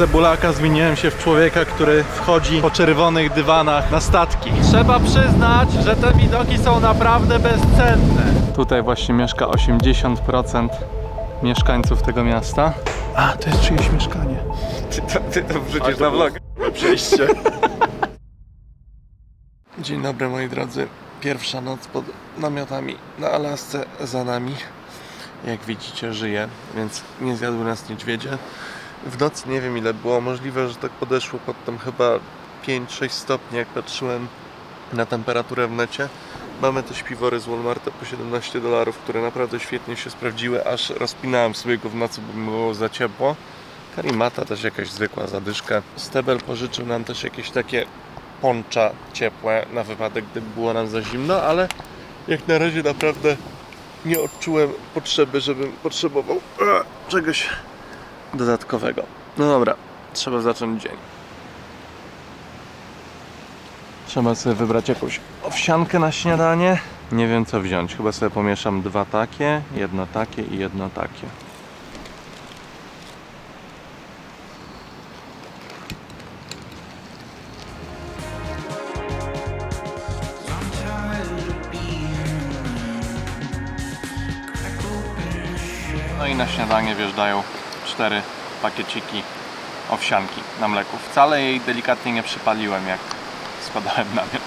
cebulaka zmieniłem się w człowieka, który wchodzi po czerwonych dywanach na statki. Trzeba przyznać, że te widoki są naprawdę bezcenne. Tutaj właśnie mieszka 80% mieszkańców tego miasta. A, to jest czyjeś mieszkanie. Ty to, ty to wrzucisz na vlog. Przejście. Dzień dobry moi drodzy. Pierwsza noc pod namiotami na Alasce za nami. Jak widzicie żyje, więc nie zjadły nas niedźwiedzie. W nocy nie wiem ile było, możliwe, że tak podeszło pod tam chyba 5-6 stopni jak patrzyłem na temperaturę w necie. Mamy też piwory z Walmarta po 17 dolarów, które naprawdę świetnie się sprawdziły, aż rozpinałem sobie go w nocy, bo było za ciepło. Karimata też jakaś zwykła zadyszka. Stebel pożyczył nam też jakieś takie poncza ciepłe na wypadek, gdyby było nam za zimno, ale jak na razie naprawdę nie odczułem potrzeby, żebym potrzebował e, czegoś dodatkowego. No dobra, trzeba zacząć dzień. Trzeba sobie wybrać jakąś owsiankę na śniadanie. Nie wiem co wziąć. Chyba sobie pomieszam dwa takie, jedno takie i jedno takie. No i na śniadanie wjeżdżają cztery pakieciki owsianki na mleku. Wcale jej delikatnie nie przypaliłem, jak składałem namiot.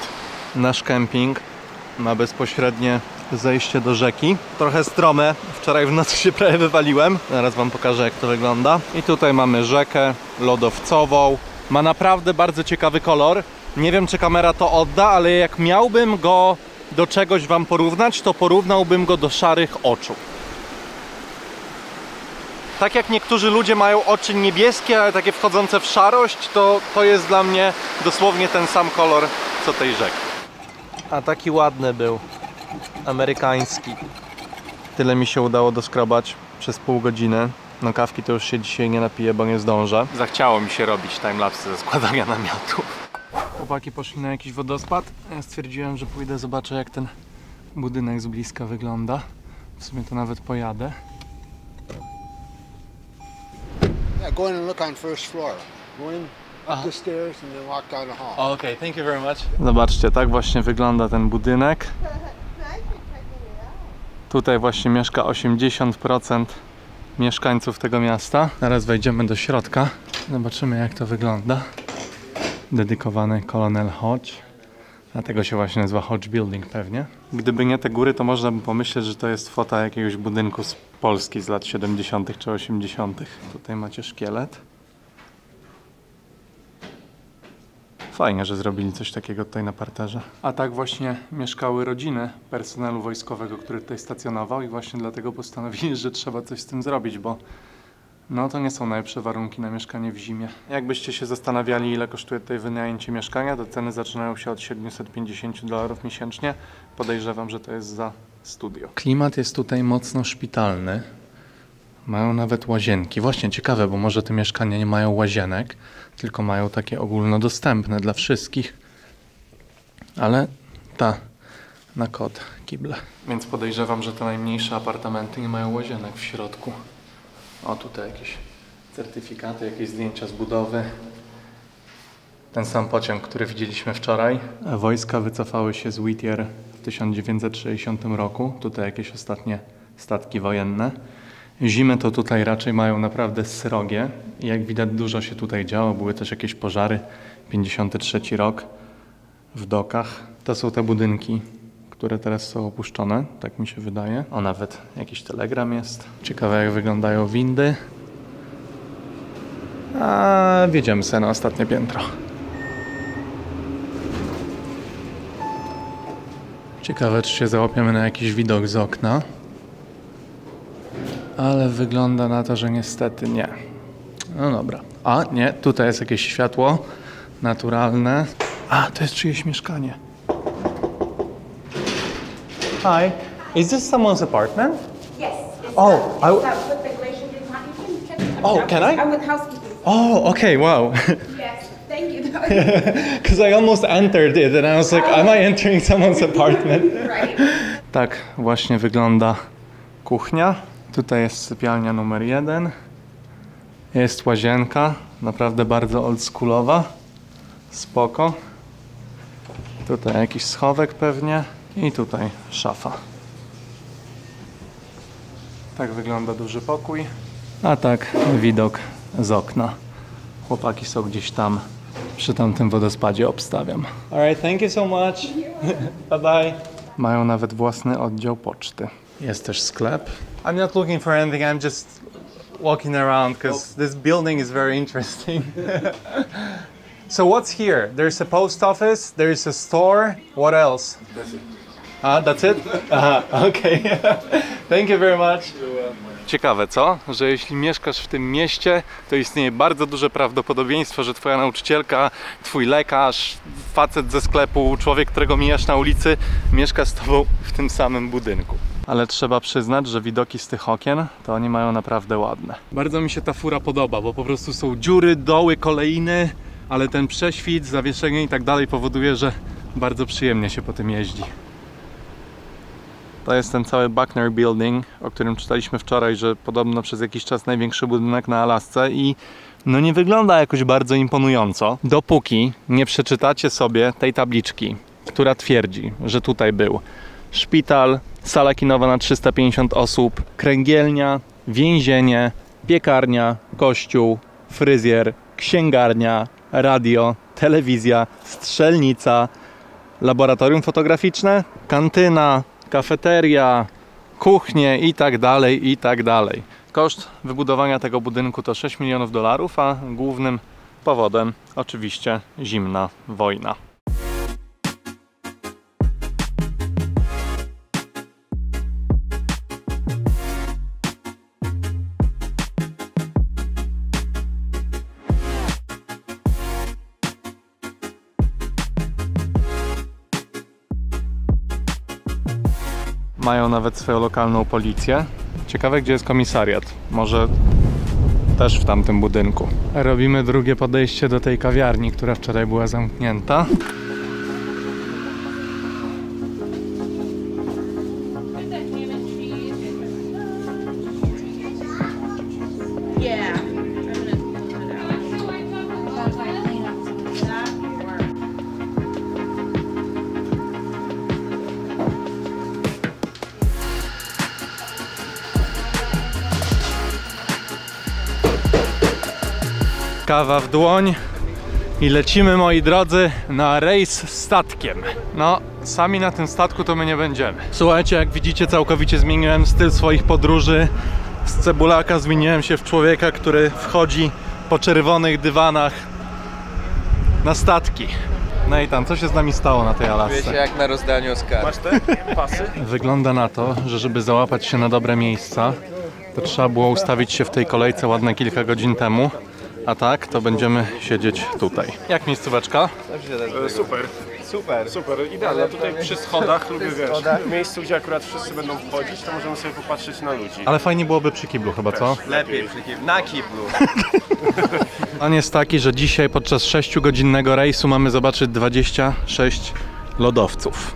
Nasz kemping ma bezpośrednie zejście do rzeki. Trochę strome. Wczoraj w nocy się prawie wywaliłem. Zaraz Wam pokażę, jak to wygląda. I tutaj mamy rzekę lodowcową. Ma naprawdę bardzo ciekawy kolor. Nie wiem, czy kamera to odda, ale jak miałbym go do czegoś Wam porównać, to porównałbym go do szarych oczu. Tak jak niektórzy ludzie mają oczy niebieskie, ale takie wchodzące w szarość, to to jest dla mnie dosłownie ten sam kolor co tej rzeki. A taki ładny był. Amerykański. Tyle mi się udało doskrobać przez pół godziny. No kawki to już się dzisiaj nie napiję, bo nie zdążę. Zachciało mi się robić timelapsy ze składania namiotu. Chłopaki poszli na jakiś wodospad. Ja stwierdziłem, że pójdę zobaczę jak ten budynek z bliska wygląda. W sumie to nawet pojadę. Yeah, go in and look on first floor. Go in up the stairs and then walk down the hall. Okay, thank you very much. Zobaczcie, tak właśnie wygląda ten budynek. Tutaj właśnie mieszka 80% mieszkańców tego miasta. Zaraz wejdziemy do środka. Zobaczymy jak to wygląda. Dedykowany Colonel Hodge. Dlatego się właśnie nazywa Hodge Building pewnie. Gdyby nie te góry, to można by pomyśleć, że to jest fota jakiegoś budynku z Polski z lat 70. czy 80. Tutaj macie szkielet. Fajnie, że zrobili coś takiego tutaj na parterze. A tak właśnie mieszkały rodziny personelu wojskowego, który tutaj stacjonował i właśnie dlatego postanowili, że trzeba coś z tym zrobić, bo no to nie są najlepsze warunki na mieszkanie w zimie. Jakbyście się zastanawiali, ile kosztuje tutaj wynajęcie mieszkania, to ceny zaczynają się od 750 dolarów miesięcznie. Podejrzewam, że to jest za studio. Klimat jest tutaj mocno szpitalny. Mają nawet łazienki. Właśnie ciekawe, bo może te mieszkania nie mają łazienek, tylko mają takie ogólnodostępne dla wszystkich. Ale ta na kod kible. Więc podejrzewam, że te najmniejsze apartamenty nie mają łazienek w środku. O, tutaj jakieś certyfikaty, jakieś zdjęcia z budowy. Ten sam pociąg, który widzieliśmy wczoraj. Wojska wycofały się z Whittier 1960 roku. Tutaj jakieś ostatnie statki wojenne. Zimy to tutaj raczej mają naprawdę srogie. Jak widać dużo się tutaj działo. Były też jakieś pożary. 53 rok w dokach. To są te budynki, które teraz są opuszczone, tak mi się wydaje. O, nawet jakiś telegram jest. Ciekawe jak wyglądają windy. A wjedziemy sobie na ostatnie piętro. Ciekawe, czy się załapiemy na jakiś widok z okna. Ale wygląda na to, że niestety nie. No dobra. A, nie, tutaj jest jakieś światło naturalne. A, to jest czyjeś mieszkanie. Hi. Is this someone's apartment? Yes. Oh, I- Oh, can I? I'm with housekeeping. Oh, okay, wow. Because I almost entered it and I was like, am I entering someone's apartment? Tak właśnie wygląda kuchnia. Tutaj jest sypialnia numer jeden. Jest łazienka Naprawdę bardzo oldschoolowa. Spoko. Tutaj jakiś schowek pewnie. I tutaj szafa. Tak wygląda duży pokój. A tak widok z okna. Chłopaki są gdzieś tam przy tamtym wodospadzie obstawiam. Alright, thank you so much. bye bye. Mają nawet własny oddział poczty. Jest też sklep. I'm not looking for anything, I'm just walking around because this building is very interesting. so what's here? There's a post office, there's a store. What else? That's it. Ah, that's it? Aha, okay. Thank you very much. Ciekawe, co? Że jeśli mieszkasz w tym mieście, to istnieje bardzo duże prawdopodobieństwo, że twoja nauczycielka, twój lekarz, facet ze sklepu, człowiek, którego mijasz na ulicy, mieszka z tobą w tym samym budynku. Ale trzeba przyznać, że widoki z tych okien to oni mają naprawdę ładne. Bardzo mi się ta fura podoba, bo po prostu są dziury, doły, kolejny, ale ten prześwit, zawieszenie i tak dalej powoduje, że bardzo przyjemnie się po tym jeździ. To jest ten cały Buckner Building, o którym czytaliśmy wczoraj, że podobno przez jakiś czas największy budynek na Alasce i no nie wygląda jakoś bardzo imponująco, dopóki nie przeczytacie sobie tej tabliczki, która twierdzi, że tutaj był szpital, sala kinowa na 350 osób, kręgielnia, więzienie, piekarnia, kościół, fryzjer, księgarnia, radio, telewizja, strzelnica, laboratorium fotograficzne, kantyna, kafeteria, kuchnie i tak dalej, i tak dalej. Koszt wybudowania tego budynku to 6 milionów dolarów, a głównym powodem oczywiście zimna wojna. Nawet swoją lokalną policję. Ciekawe, gdzie jest komisariat. Może też w tamtym budynku. Robimy drugie podejście do tej kawiarni, która wczoraj była zamknięta. Kawa w dłoń i lecimy, moi drodzy, na rejs statkiem. No, sami na tym statku to my nie będziemy. Słuchajcie, jak widzicie, całkowicie zmieniłem styl swoich podróży. Z cebulaka zmieniłem się w człowieka, który wchodzi po czerwonych dywanach na statki. Nathan, co się z nami stało na tej Czuję się Alasce? jak na rozdaniu Oscar. Wygląda na to, że żeby załapać się na dobre miejsca, to trzeba było ustawić się w tej kolejce ładne kilka godzin temu. A tak, to będziemy siedzieć tutaj. Jak miejscóweczka? E, Super, Super. super, idealnie. Tutaj przy schodach lubię, wiesz, w miejscu, gdzie akurat wszyscy będą wchodzić, to możemy sobie popatrzeć na ludzi. Ale fajnie byłoby przy kiblu chyba, co? Lepiej przy kiblu. Na kiblu. Plan jest taki, że dzisiaj podczas 6-godzinnego rejsu mamy zobaczyć 26 lodowców.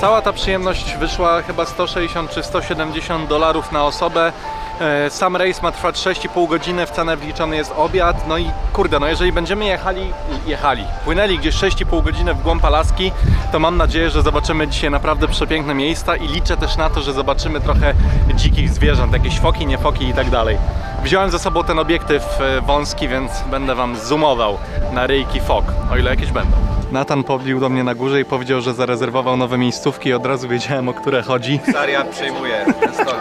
Cała ta przyjemność wyszła chyba 160 czy 170 dolarów na osobę. E, Sam rejs ma trwać 6,5 godziny, w cenę wliczony jest obiad. No i kurde, no jeżeli będziemy jechali, jechali, płynęli gdzieś 6,5 godziny w głąb Alaski, to mam nadzieję, że zobaczymy dzisiaj naprawdę przepiękne miejsca i liczę też na to, że zobaczymy trochę dzikich zwierząt, jakieś foki, nie foki i tak dalej. Wziąłem ze sobą ten obiektyw e, wąski, więc będę wam zoomował na ryjki fok, o ile jakieś będą. Natan pobił do mnie na górze i powiedział, że zarezerwował nowe miejscówki i od razu wiedziałem o które chodzi. Saria stok.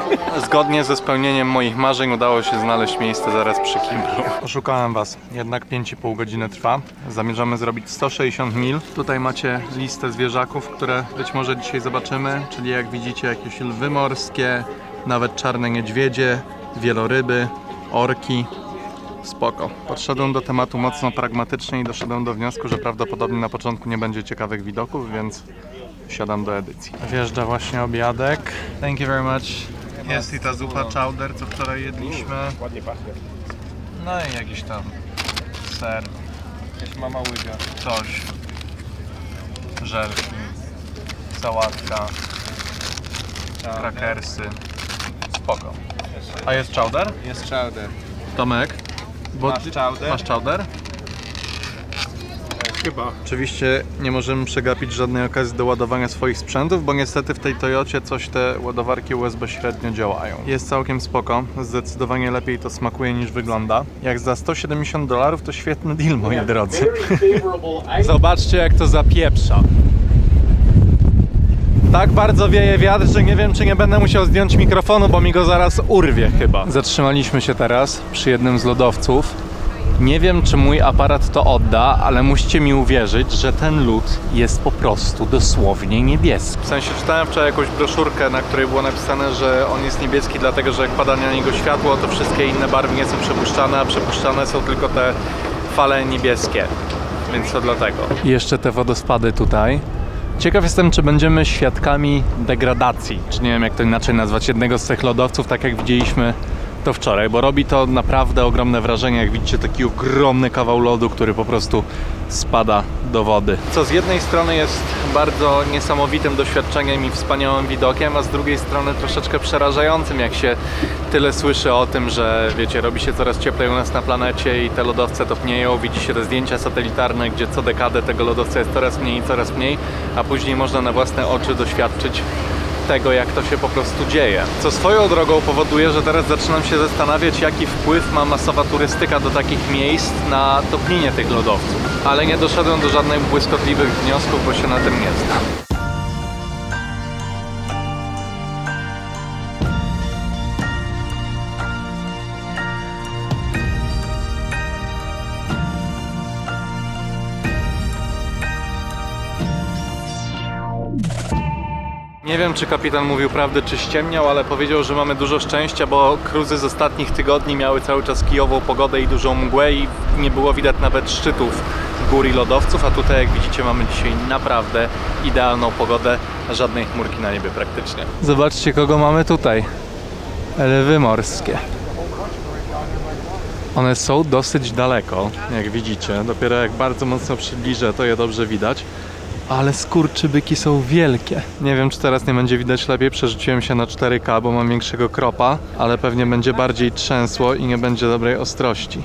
Zgodnie ze spełnieniem moich marzeń udało się znaleźć miejsce zaraz przy kiblu. Oszukałem was, jednak 5,5 godziny trwa. Zamierzamy zrobić 160 mil. Tutaj macie listę zwierzaków, które być może dzisiaj zobaczymy, czyli jak widzicie jakieś lwy morskie, nawet czarne niedźwiedzie, wieloryby, orki. Spoko. Podszedłem do tematu mocno pragmatycznie i doszedłem do wniosku, że prawdopodobnie na początku nie będzie ciekawych widoków, więc siadam do edycji. Wjeżdża właśnie obiadek. Thank you very much. Jest i ta zupa chowder, co wczoraj jedliśmy. Ładnie pachnie. No i jakiś tam ser, Jakaś mama łyga. coś, żelki, sałatka, krakersy. Spoko. A jest chowder? Jest chowder. Tomek? Bo Masz chowder? Masz chowder? Chyba. Oczywiście nie możemy przegapić żadnej okazji do ładowania swoich sprzętów, bo niestety w tej Toyocie coś te ładowarki USB średnio działają. Jest całkiem spoko, zdecydowanie lepiej to smakuje niż wygląda. Jak za 170 dolarów to świetny deal, moi drodzy. Zobaczcie jak to zapieprza. Tak bardzo wieje wiatr, że nie wiem czy nie będę musiał zdjąć mikrofonu, bo mi go zaraz urwie chyba. Zatrzymaliśmy się teraz przy jednym z lodowców. Nie wiem, czy mój aparat to odda, ale musicie mi uwierzyć, że ten lód jest po prostu dosłownie niebieski. W sensie czytałem wczoraj jakąś broszurkę, na której było napisane, że on jest niebieski, dlatego że jak pada na niego światło, to wszystkie inne barwy nie są przepuszczane, a przepuszczane są tylko te fale niebieskie. Więc to dlatego. I jeszcze te wodospady tutaj. Ciekaw jestem, czy będziemy świadkami degradacji, czy nie wiem jak to inaczej nazwać, jednego z tych lodowców, tak jak widzieliśmy to wczoraj, bo robi to naprawdę ogromne wrażenie, jak widzicie taki ogromny kawał lodu, który po prostu spada do wody. Co z jednej strony jest bardzo niesamowitym doświadczeniem i wspaniałym widokiem, a z drugiej strony troszeczkę przerażającym, jak się tyle słyszy o tym, że wiecie, robi się coraz cieplej u nas na planecie i te lodowce topnieją, widzi się te zdjęcia satelitarne, gdzie co dekadę tego lodowca jest coraz mniej i coraz mniej, a później można na własne oczy doświadczyć tego, jak to się po prostu dzieje. Co swoją drogą powoduje, że teraz zaczynam się zastanawiać, jaki wpływ ma masowa turystyka do takich miejsc na topnienie tych lodowców. Ale nie doszedłem do żadnych błyskotliwych wniosków, bo się na tym nie znam. Wiem, czy kapitan mówił prawdę, czy ściemniał, ale powiedział, że mamy dużo szczęścia, bo cruzy z ostatnich tygodni miały cały czas kijową pogodę i dużą mgłę i nie było widać nawet szczytów gór i lodowców, a tutaj jak widzicie mamy dzisiaj naprawdę idealną pogodę, żadnej chmurki na niebie praktycznie. Zobaczcie kogo mamy tutaj. Lwy morskie. One są dosyć daleko, jak widzicie. Dopiero jak bardzo mocno przybliżę, to je dobrze widać. Ale skurczybyki są wielkie. Nie wiem, czy teraz nie będzie widać lepiej. Przerzuciłem się na 4K, bo mam większego kropa, ale pewnie będzie bardziej trzęsło i nie będzie dobrej ostrości.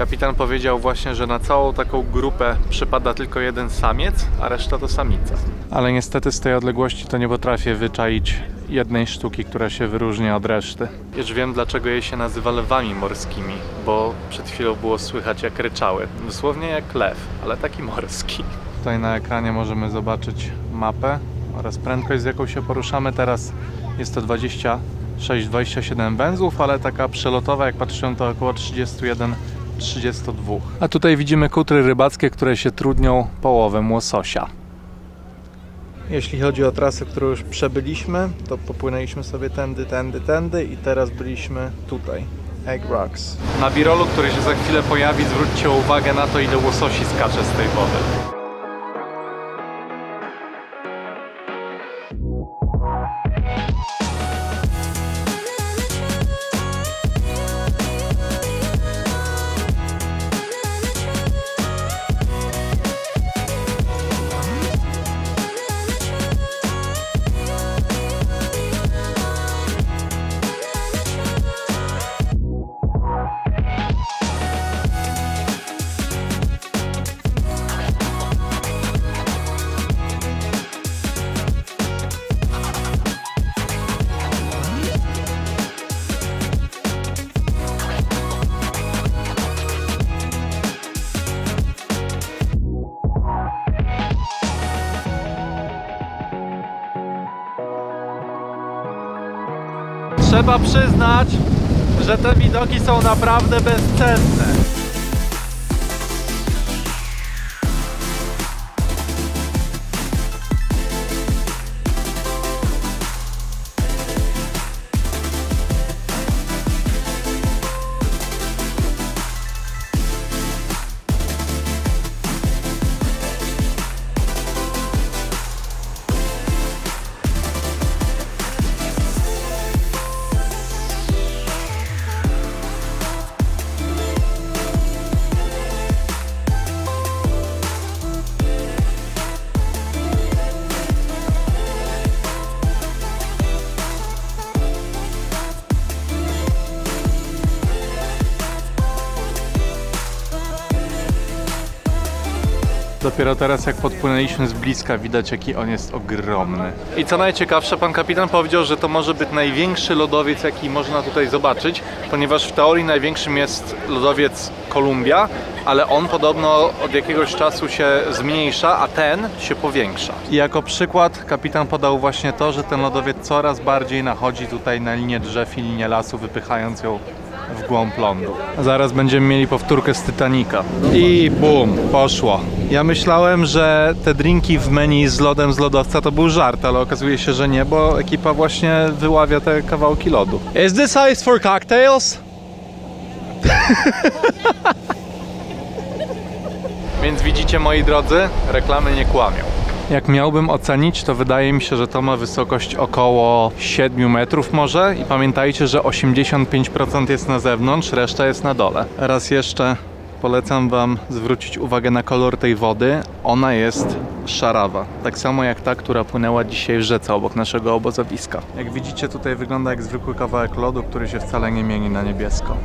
Kapitan powiedział właśnie, że na całą taką grupę przypada tylko jeden samiec, a reszta to samica. Ale niestety z tej odległości to nie potrafię wyczaić jednej sztuki, która się wyróżnia od reszty. Już wiem, dlaczego je się nazywa lwami morskimi, bo przed chwilą było słychać jak ryczały. Dosłownie jak lew, ale taki morski. Tutaj na ekranie możemy zobaczyć mapę oraz prędkość, z jaką się poruszamy. Teraz jest to 26-27 węzłów, ale taka przelotowa, jak patrzyłem, to około 31 32. A tutaj widzimy kutry rybackie, które się trudnią połowem łososia. Jeśli chodzi o trasę, którą już przebyliśmy, to popłynęliśmy sobie tędy, tędy, tędy i teraz byliśmy tutaj. Egg Rocks. Na birolu, który się za chwilę pojawi, zwróćcie uwagę na to, ile łososi skacze z tej wody. Przyznać, że te widoki są naprawdę bezcenne. Dopiero teraz jak podpłynęliśmy z bliska widać jaki on jest ogromny. I co najciekawsze, pan kapitan powiedział, że to może być największy lodowiec jaki można tutaj zobaczyć, ponieważ w teorii największym jest lodowiec Kolumbia, ale on podobno od jakiegoś czasu się zmniejsza, a ten się powiększa. I jako przykład kapitan podał właśnie to, że ten lodowiec coraz bardziej nachodzi tutaj na linię drzew i linię lasu, wypychając ją w głąb lądu. Zaraz będziemy mieli powtórkę z Titanica. I bum, poszło. Ja myślałem, że te drinki w menu z lodem z lodowca to był żart, ale okazuje się, że nie, bo ekipa właśnie wyławia te kawałki lodu. Is this ice for cocktails? Więc widzicie, moi drodzy, reklamy nie kłamią. Jak miałbym ocenić, to wydaje mi się, że to ma wysokość około 7 metrów może i pamiętajcie, że 85% jest na zewnątrz, reszta jest na dole. Raz jeszcze polecam Wam zwrócić uwagę na kolor tej wody. Ona jest szarawa, tak samo jak ta, która płynęła dzisiaj w rzece obok naszego obozowiska. Jak widzicie, tutaj wygląda jak zwykły kawałek lodu, który się wcale nie mieni na niebiesko.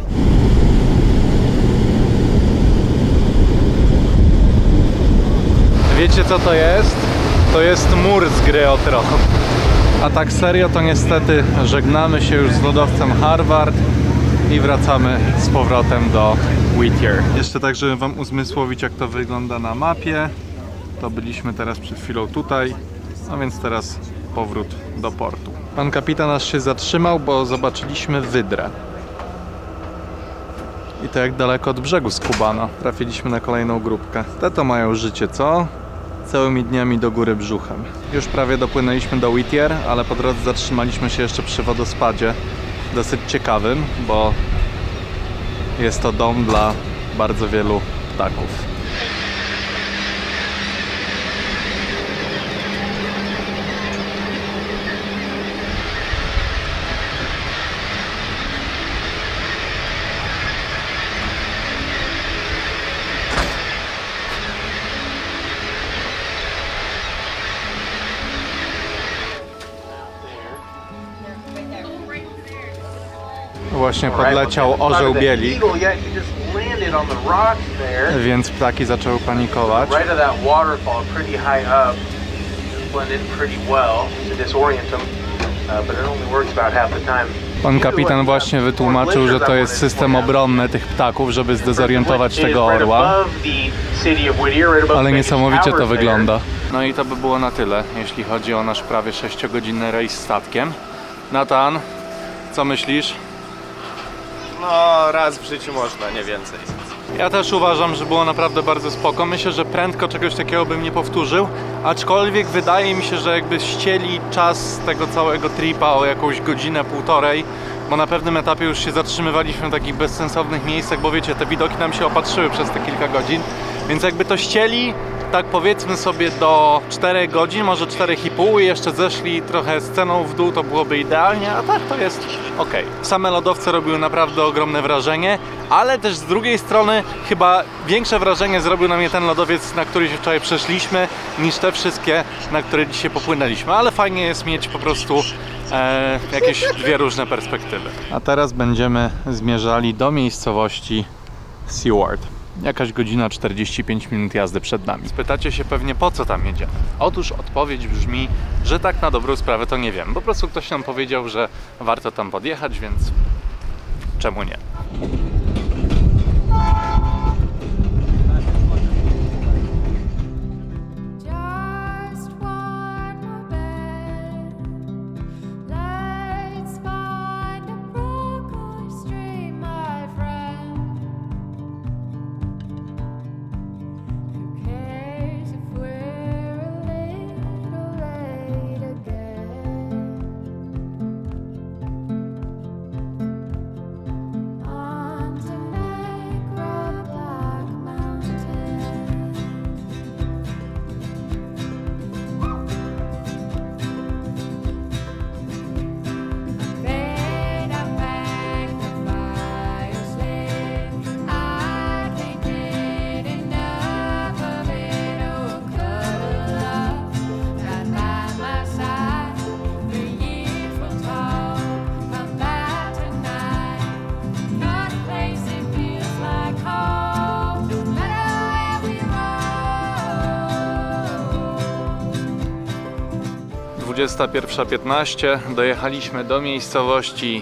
Wiecie co to jest? To jest mur z gry o tron. A tak serio to niestety żegnamy się już z lodowcem Harvard i wracamy z powrotem do Whittier. Jeszcze tak, żeby wam uzmysłowić jak to wygląda na mapie, to byliśmy teraz przed chwilą tutaj, a więc teraz powrót do portu. Pan kapitan aż się zatrzymał, bo zobaczyliśmy wydrę. I to jak daleko od brzegu z Kubana. Trafiliśmy na kolejną grupkę. Te to mają życie, co? Całymi dniami do góry brzuchem. Już prawie dopłynęliśmy do Whittier, ale po drodze zatrzymaliśmy się jeszcze przy wodospadzie. Dosyć ciekawym, bo jest to dom dla bardzo wielu ptaków. But it only works about half the time. Pan kapitan właśnie wytłumaczył, że to jest system obronny tych ptaków, żeby zdezorientować tego orła. Ale niesamowicie to wygląda. No i to by było na tyle, jeśli chodzi o nasz prawie 6-godzinny rejs statkiem. Natan, co myślisz? No, raz w życiu można, nie więcej. Ja też uważam, że było naprawdę bardzo spoko. Myślę, że prędko czegoś takiego bym nie powtórzył, aczkolwiek wydaje mi się, że jakby ścieli czas tego całego tripa o jakąś godzinę, półtorej, bo na pewnym etapie już się zatrzymywaliśmy w takich bezsensownych miejscach, bo wiecie, te widoki nam się opatrzyły przez te kilka godzin, więc jakby to ścieli, tak powiedzmy sobie do 4 godzin, może 4,5 i jeszcze zeszli trochę sceną w dół, to byłoby idealnie, a tak to jest ok. Same lodowce robiły naprawdę ogromne wrażenie, ale też z drugiej strony chyba większe wrażenie zrobił na mnie ten lodowiec, na który się wczoraj przeszliśmy, niż te wszystkie, na które dzisiaj popłynęliśmy, ale fajnie jest mieć po prostu e, jakieś dwie różne perspektywy. A teraz będziemy zmierzali do miejscowości Seward. Jakaś godzina 45 minut jazdy przed nami. Spytacie się pewnie po co tam jedziemy? Otóż odpowiedź brzmi, że tak na dobrą sprawę to nie wiem. Po prostu ktoś nam powiedział, że warto tam podjechać, więc czemu nie? 21.15. Dojechaliśmy do miejscowości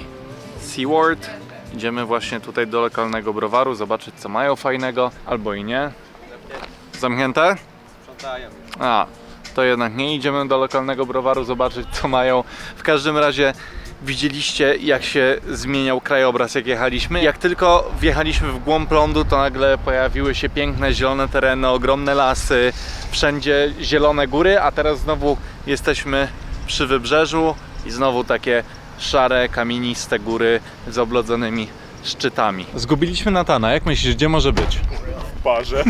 Seaward. Idziemy właśnie tutaj do lokalnego browaru, zobaczyć co mają fajnego, albo i nie. Zamknięte? A, to jednak nie idziemy do lokalnego browaru zobaczyć co mają. W każdym razie widzieliście jak się zmieniał krajobraz jak jechaliśmy. Jak tylko wjechaliśmy w głąb lądu to nagle pojawiły się piękne zielone tereny, ogromne lasy, wszędzie zielone góry, a teraz znowu jesteśmy przy wybrzeżu i znowu takie szare, kamieniste góry z oblodzonymi szczytami. Zgubiliśmy Natana, jak myślisz, gdzie może być? W barze.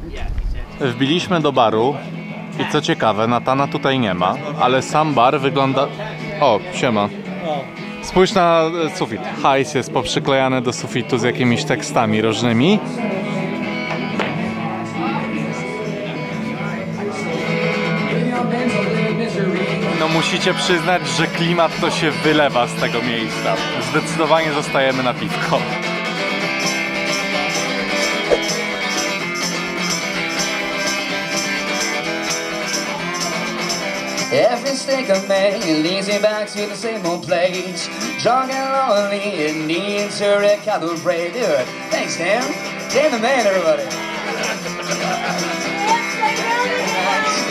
Wbiliśmy do baru i co ciekawe, Natana tutaj nie ma, ale sam bar wygląda... O, siema. Spójrz na e, sufit. Hajs jest poprzyklejany do sufitu z jakimiś tekstami różnymi. Musicie przyznać, że klimat to się wylewa z tego miejsca. Zdecydowanie zostajemy na piwko. Every stick of me leads me back to the same old place. Drunk and lonely and need to recalibrate. Dude, thanks, Dan. Dan the man, everybody.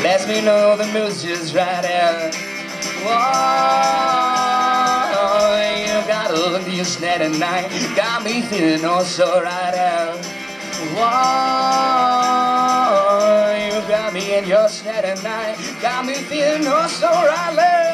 Lets me know the mood's just right out. Whoa, you got a look just net at night. Got me feeling oh so right out. Whoa, you got me in your net at night. Got me feeling all so right out.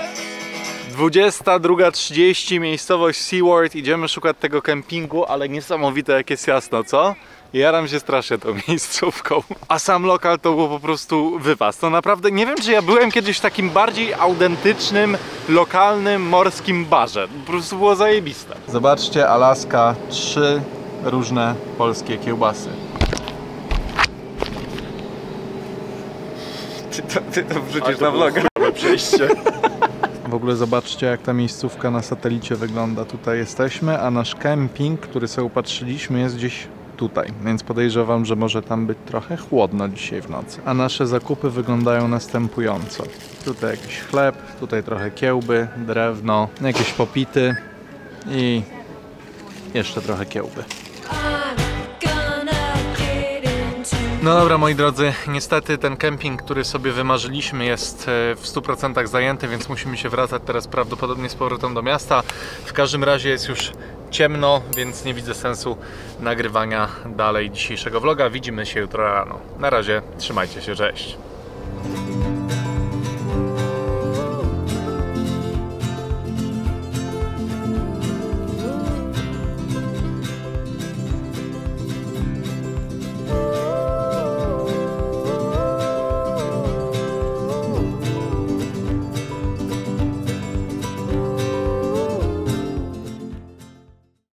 22.30, miejscowość Seaward. Idziemy szukać tego kempingu, ale niesamowite jak jest jasno, co? Jaram się strasznie tą miejscówką. A sam lokal to był po prostu wypas. To naprawdę nie wiem, czy ja byłem kiedyś w takim bardziej autentycznym, lokalnym, morskim barze. Po prostu było zajebiste. Zobaczcie, Alaska, trzy różne polskie kiełbasy. Ty to, ty to wrzucisz na vloga. Przejście. W ogóle zobaczcie jak ta miejscówka na satelicie wygląda. Tutaj jesteśmy, a nasz kemping, który sobie upatrzyliśmy jest gdzieś tutaj, więc podejrzewam, że może tam być trochę chłodno dzisiaj w nocy. A nasze zakupy wyglądają następująco. Tutaj jakiś chleb, tutaj trochę kiełby, drewno, jakieś popity i jeszcze trochę kiełby. No dobra moi drodzy, niestety ten kemping, który sobie wymarzyliśmy jest e, w 100% zajęty, więc musimy się wracać teraz prawdopodobnie z powrotem do miasta. W każdym razie jest już ciemno, więc nie widzę sensu nagrywania dalej dzisiejszego vloga. Widzimy się jutro rano. Na razie, trzymajcie się, cześć.